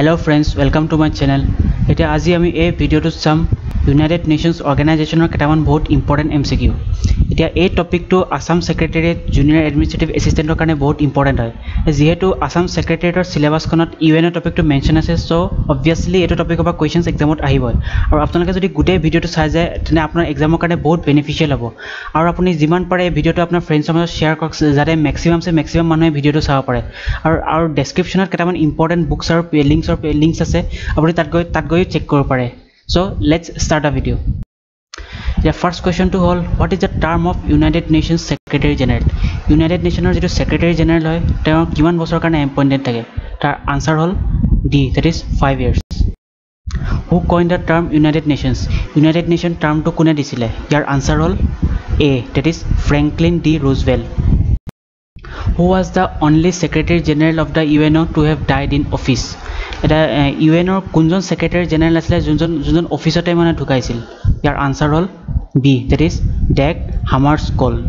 Hello' friends welcome to my channel এতিয়া আজি আমি এই ভিডিঅ'টোত চাম ইউনাইটেড নেশ্যনছ অৰ্গেনাইজেশ্যনৰ কেইটামান বহুত ইম্পৰ্টেণ্ট এম চি কিউ এতিয়া এই টপিকটো আছাম ছেক্ৰেটেৰিয়েট জুনিয়ৰ এডমিনিষ্ট্ৰেটিভ এছিষ্টেণ্টৰ কাৰণে বহুত ইম্পৰ্টেণ্ট হয়। যিহেতু আছাম ছেক্ৰেটেৰিয়েটৰ চিলেবাছখনত ইউ এনৰ টপিকটো মেনশ্যন আছে চ' অবভিয়াছলি এইটো টপিকৰ পৰা কুৱেশ্যনছ এক্সামত আহিবই আৰু আপোনালোকে যদি গোটেই ভিডিঅ'টো চাই যায় তেনে আপোনাৰ এক্সামৰ কাৰণে বহুত বেনিফিচিয়েল হ'ব। আৰু আপুনি যিমান পাৰে এই ভিডিঅ'টো আপোনাৰ ফ্ৰেণ্ডছৰ মাজত শ্বেয়াৰ কৰক যাতে মেক্সিমামছে মেক্সিমাম মানুহে ভিডিঅ'টো চাব পাৰে। আৰু আৰু ডেছক্ৰিপশ্যনত কেইটামান ইম্পৰ্টেণ্ট বুকছ আৰু লিংকছৰ লিংকছ আছে। আপুনি তাত গৈ তাত গৈ চেক কৰিব পাৰে। So' let's start a video' এতিয়া ফাৰ্ষ্ট কুৱেশ্যনটো হ'ল what is the term of United Nations Secretary General United নেশ্যনৰ যিটো ছেক্ৰেটেৰী জেনেৰেল হয় তেওঁ কিমান বছৰৰ কাৰণে এপইণ্টেড থাকে? তাৰ আনচাৰ হ'ল D that is five years who coined the term United Nations United Nation টাৰ্মটো কোনে দিছিলে? ইয়াৰ আনচাৰ হ'ল A that is Franklin D Roosevelt who was the only Secretary General of the U N O' to have died in office এতিয়া U এনৰ কোনজন secretary general আছিলে যোনজন যোনজন অফিচতে মানে ঢুকাইছিল? ইয়াৰ আনচাৰ হ'ল B that is Dag Hammarskjold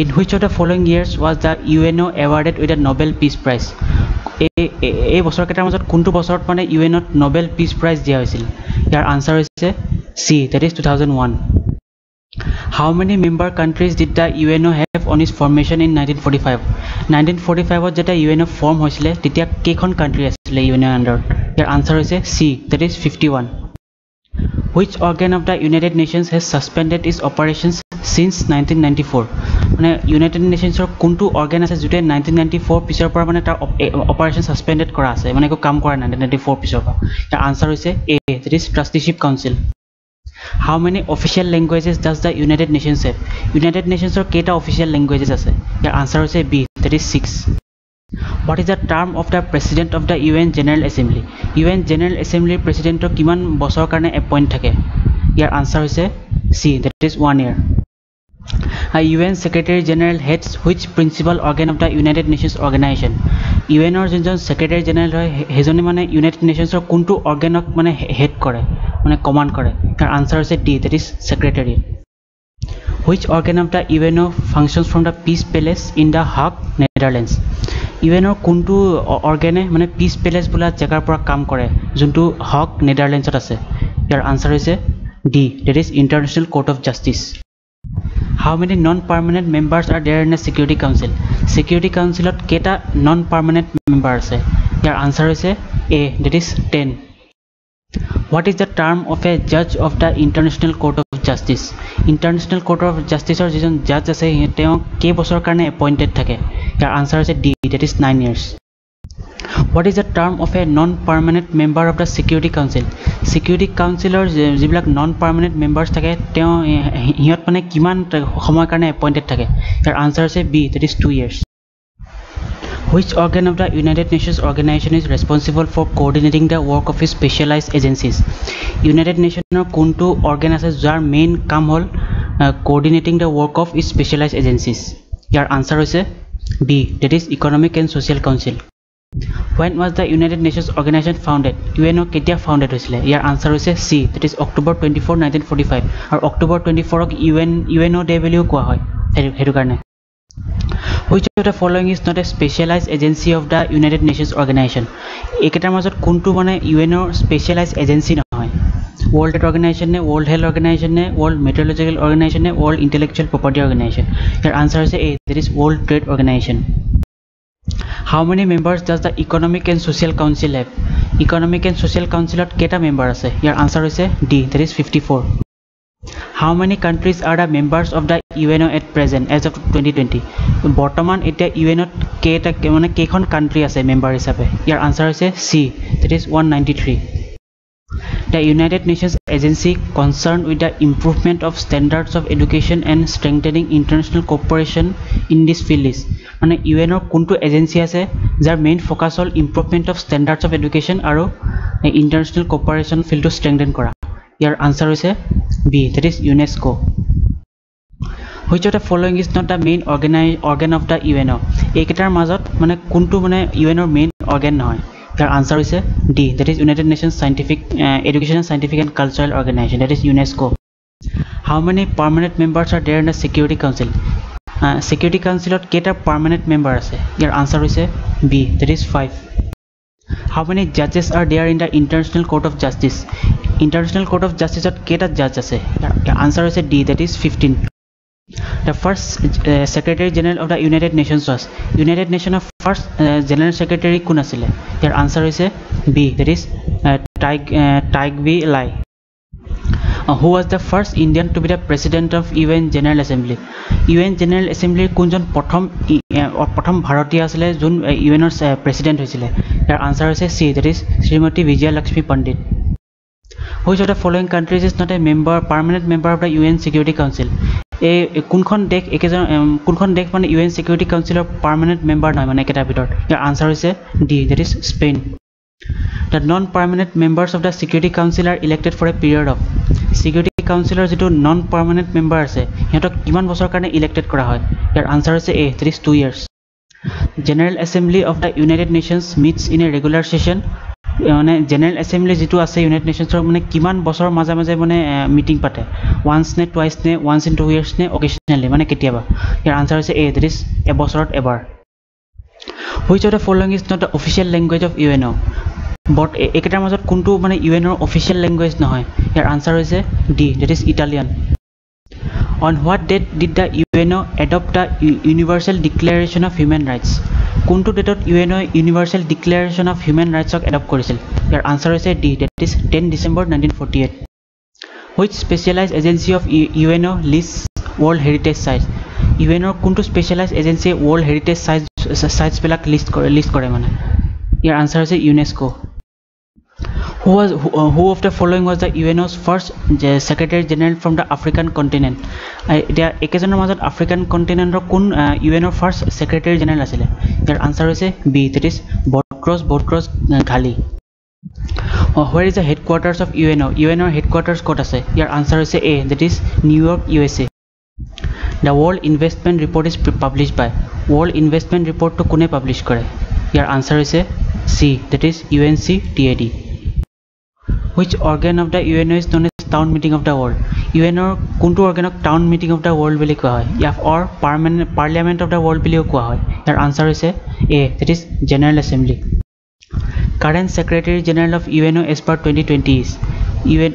in which of the following years was the U N O' awarded with the Nobel peace prize এই এই বছৰকেইটাৰ মাজত কোনটো বছৰত মানে ইউ এনত নবেল পিচ প্ৰাইজ দিয়া হৈছিল? ইয়াৰ আনচাৰ হৈছে C that is two thousand one how many member countries did the U N O' have on its formation in nineteen forty five nineteen forty ফাইভত যেতিয়া ইউ এন অ' form হৈছিলে তেতিয়া কেইখন country আছিলে U N আণ্ডাৰত ইয়াৰ answer হৈছে C that is fifty one which organ of the United Nations has suspended its operations since nineteen ninety four মানে United নেশ্যনছৰ কোনটো অৰ্গেন আছে যিটোৱে নাইনটিন নাইণ্টি ফ'ৰ পিছৰ পৰা মানে তাৰ অপাৰেশ্যন ছাছপেণ্ডেড কৰা আছে? মানে একো কাম কৰা নাই নাইনটিন নাইণ্টি ফ'ৰ পিছৰ পৰা। ইয়াৰ আনচাৰ হৈছে A that is Trusteeship Council how many official languages does the United Nations have United নেশ্যনছৰ কেইটা অফিচিয়েল লেংগুৱেজেছ আছে? ইয়াৰ আনচাৰ হৈছে B that is six what is the term of the president of the U N General Assembly U N General এছেম্বলিৰ প্ৰেচিডেণ্টৰ কিমান বছৰৰ কাৰণে appoint থাকে? ইয়াৰ answer হৈছে C that is one year U N Secretary General heads which principal organ of the United Nations Organisation U এনৰ যোনজন secretary general হয় সেইজনে মানে ইউনাইটেড নেশ্যনছৰ কোনটো অৰ্গেনক মানে হেড কৰে মানে কমাণ্ড কৰে? তাৰ আনচাৰ হৈছে D that is secretary which organ of the U N functions from the peace palace in the Hague Netherlands U এনৰ কোনটো অৰ্গেনে মানে পিচ পেলেচ বোলা জেগাৰ পৰা কাম কৰে যোনটো হক নেডাৰলেণ্ডছত আছে? ইয়াৰ আনচাৰ হৈছে D that is International Court of Justice how many non permanent members are there in a Security Council Security কাউঞ্চিলত কেইটা নন পাৰ্মানেণ্ট মেম্বাৰ আছে ইয়াৰ আনচাৰ হৈছে A that is ten what is the term of a জাজ of the International Court of Justice International Court of জাষ্টিছৰ যিজন জাজ আছে তেওঁ কেইবছৰৰ কাৰণে এপইণ্টেড থাকে ইয়াৰ আনচাৰ হৈছে D that is nine years what is the term of a non permanent member of the Security Council Security কাউঞ্চিলৰ যিবিলাক নন পাৰ্মানেণ্ট মেম্বাৰ্ছ থাকে তেওঁ সিহঁত মানে কিমান সময়ৰ কাৰণে এপইণ্টেড থাকে? ইয়াৰ আনচাৰ হৈছে B that is two years which organ of the United Nations organisation is responsible for coordinating the work of is specialise agencies United নেশ্যনৰ কোনটো অৰ্গেন আছে যাৰ মেইন কাম হ'ল coordinating the work of is specialise agencies year answer হৈছে B that is economic and social council when was the United Nations organisation founded U N O' কেতিয়া founded হৈছিলে? ইয়াৰ answer হৈছে C that is October twenty four nineteen forty five আৰু October twenty ফ'ৰক U N U N O' day বুলিও কোৱা হয়। সেইটো সেইটো কাৰণে। Which of the following is not a specialise agency of the United Nations organisation এইকেইটাৰ মাজত কোনটো মানে ইউ এনৰ স্পেচিয়েলাইজ এজেঞ্চি নহয়? ৱৰ্ল্ড ট্ৰেড অৰ্গেনাইজেশ্যন নে ৱৰ্ল্ড হেল্থ অৰ্গেনাইজেশ্যন নে ৱৰ্ল্ড মেট্ৰলজিকেল অৰ্গেনাইজেশ্যন নে ৱৰ্ল্ড ইণ্টেলেকচুৱেল প্ৰপাৰ্টি অৰ্গেনাইজেশ্যন ইয়াৰ আনচাৰ হৈছে A that is world trade organisation how many members does the economic and social council have economic and social কাউঞ্চিলত কেইটা member আছে? ইয়াৰ answer হৈছে D that is fifty four how many countries are the members of the U N O' at present as of twenty twenty বৰ্তমান এতিয়া U এনত কেইটা মানে কেইখন country আছে member হিচাপে? ইয়াৰ আনচাৰ হৈছে C that is one ninety three the United Nations agency concerned with the improvement of standards of education and strengthening international cooperation in this field is মানে ইউ এনৰ কোনটো এজেঞ্চি আছে যাৰ main focus হ'ল improvement of standards of education আৰু international cooperation ফিল্ডটো strengthen কৰা। ইয়াৰ আনচাৰ হৈছে B that is UNESCO' which of the following is not the main অৰ্গেনাই organ of the U N এইকেইটাৰ মাজত মানে কোনটো মানে ইউ এনৰ মেইন অৰ্গেন নহয়? ইয়াৰ আনচাৰ হৈছে D that is United Nations Scientific Education Scientific and Cultural Organisation that is UNESCO' how many permanent members are there in the Security Council Security কাউঞ্চিলত কেইটা পাৰ্মানেণ্ট মেম্বাৰ আছে? ইয়াৰ answer হৈছে B that is five how many জাজেছ are there in the International Court of Justice International Court of জাষ্টিছত কেইটা জাজ আছে? Answer হৈছে D that is fifteen the first Secretary General of the United Nations was United নেশ্যনৰ first General Secretary কোন আছিলে? ইয়াৰ answer হৈছে B that is Trygve টাইগ B Lie who was the first Indian to be the president of U N General Assembly U N General এছেম্বলিৰ কোনজন প্ৰথম প্ৰথম ভাৰতীয় আছিলে যোন ইউ এনৰ প্ৰেচিডেণ্ট হৈছিলে? ইয়াৰ আনচাৰ হৈছে C that is Shrimati Vijayalakshmi Pandit. Which of the following countries is not a member permanent member of the U N Security Council এই কোনখন দেশ একেজন কোনখন দেশ মানে ইউ এন ছিকিউৰিটি কাউঞ্চিলৰ পাৰ্মানেণ্ট মেম্বাৰ নহয় মানে একেটাৰ ভিতৰত? ইয়াৰ আনচাৰ হৈছে D that is Spain. The non permanent members of the Security Council are elected for a period of Security কাউঞ্চিলৰ যিটো নন পাৰ্মানেণ্ট মেম্বাৰ আছে সিহঁতক কিমান বছৰৰ কাৰণে ইলেক্টেড কৰা হয়? ইয়াৰ আনচাৰ হৈছে A that is two years general assembly of the United Nations meets in a regular session মানে জেনেৰেল এছেম্বলি যিটো আছে ইউনাইটেড নেশ্যনছৰ মানে কিমান বছৰৰ মাজে মাজে মানে মিটিং পাতে? ওৱান্স নে টুৱাইছ নে ওৱান্স ইন টু ইয়াৰ্ছ নে অকেশ্যনেলি মানে কেতিয়াবা? ইয়াৰ আনচাৰ হৈছে এ ডেট ইজ এবছৰত এবাৰ। Which of the following is not the official language of U N O' but এইকেইটাৰ মাজত কোনটো মানে ইউ এনৰ অফিচিয়েল লেংগুৱেজ নহয়? ইয়াৰ আনচাৰ হৈছে D that is Italian on what date did the U adopt the universal declaration of human rights কোনটো ডেটত U universal declaration of human ৰাইটছক adopt কৰিছিল? ইয়াৰ আনচাৰ হৈছে D that is ten December nineteen forty eight which specialise agency of U N list world heritage site U এনৰ কোনটো specialise এজেঞ্চিয়ে world heritage site চাইটছবিলাক list কৰে list কৰে মানে? ইয়াৰ আনচাৰ হৈছে UNESCO' who was who, uh, who of the following was the UNO's first secretary general from the African continent? এতিয়া একেজনৰ মাজত আফ্ৰিকান কণ্টিনেণ্টৰ কোন ইউ এনৰ ফাৰ্ষ্ট ছেক্ৰেটাৰী জেনেৰেল আছিলে? ইয়াৰ আনচাৰ হৈছে B that is Boutros Boutros Ghali where is the headquarters of U N O' U এনৰ headquarters ক'ত আছে? ইয়াৰ আনচাৰ হৈছে A that is New York U S A the world investment report is publish by world investment ৰিপৰ্টটো কোনে publish কৰে? ইয়াৰ answer হৈছে C that is U N C T A D of the U N is known as town meeting of the world U এনৰ কোনটো অৰ্গেনক town meeting of the world বুলি কোৱা হয়? ইয়াক or permanent parliament of the world বুলিও কোৱা হয়। ইয়াৰ আনচাৰ হৈছে general assembly current secretary general of U N O' as per twenty twenty is U N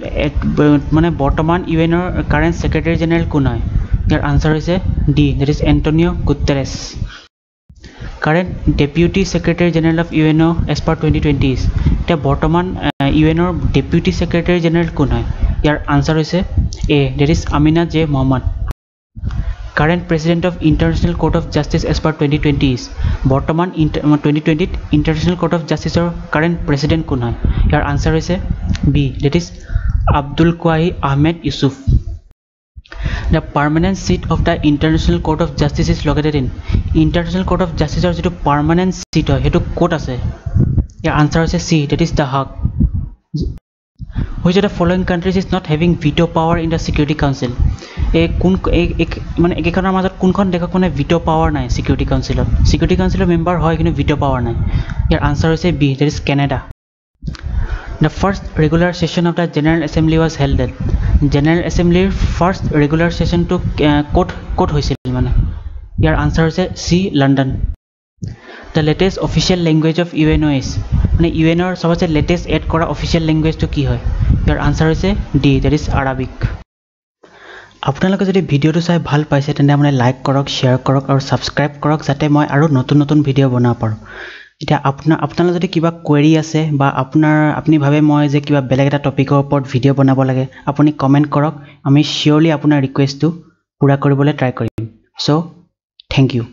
মানে বৰ্তমান এনৰ কাৰেণ্ট ছেক্ৰেটাৰী জেনেৰেল কোন হয়? ইয়াৰ আনচাৰ হৈছে D that is Antonio' Guterres current deputy secretary general of U N O' as per twenty twenty is এতিয়া বৰ্তমান U এনৰ ডেপুটি ছেক্ৰেটাৰী জেনেৰেল কোন হয়? ইয়াৰ আনচাৰ হৈছে A that is Amina J Mohammed current president of international court of justice as per twenty twenty is বৰ্তমান twenty টুৱেণ্টিত international court of জাষ্টিছৰ কাৰেণ্ট প্ৰেচিডেণ্ট কোন হয়? ইয়াৰ আনচাৰ হৈছে B that is Abdulqawi Ahmed Yusuf the permanent seat of the international court of justice is located in international court of জাষ্টিছৰ যিটো permanent seat হয় সেইটো ক'ত আছে? ইয়াৰ আনচাৰ হৈছে C that is the Hague of the following countries is not having veto' power in the security council এই কোন মানে একেখনৰ মাজত কোনখন দেশক মানে ভিট' পাৱাৰ নাই ছিকিউৰিটি কাউঞ্চিলত ছিকিউৰিটি কাউঞ্চিলৰ মেম্বাৰ হয় কিন্তু ভিট' পাৱাৰ নাই। ইয়াৰ আনচাৰ হৈছে B that is Canada the first regular session of the general assembly was held at general এছেম্বলিৰ first regular ছেশ্যনটো ক'ত ক'ত হৈছিল মানে? ইয়াৰ আনচাৰ হৈছে C London the latest official language of U N O' S মানে U এনৰ চবতছে লেটেষ্ট এড কৰা অফিচিয়েল লেংগুৱেজটো কি হয়? ইয়াৰ আনচাৰ হৈছে ডি ডেট ইজ আৰবিক আপোনালোকে যদি ভিডিঅ'টো চাই ভাল পাইছে তেন্তে আপুনি লাইক কৰক শ্বেয়াৰ কৰক আৰু ছাবস্ক্ৰাইব কৰক যাতে মই আৰু নতুন নতুন ভিডিঅ' বনাব পাৰোঁ। এতিয়া আপোনাৰ আপোনালোক যদি কিবা কুৱেৰি আছে বা আপোনাৰ, আপুনি ভাবে মই যে কিবা বেলেগ এটা টপিকৰ ওপৰত ভিডিঅ' বনাব লাগে, আপুনি কমেণ্ট কৰক। আমি চিয়'ৰলি আপোনাৰ ৰিকুৱেষ্টটো পূৰা কৰিবলৈ ট্ৰাই কৰিম। চ' থেংক ইউ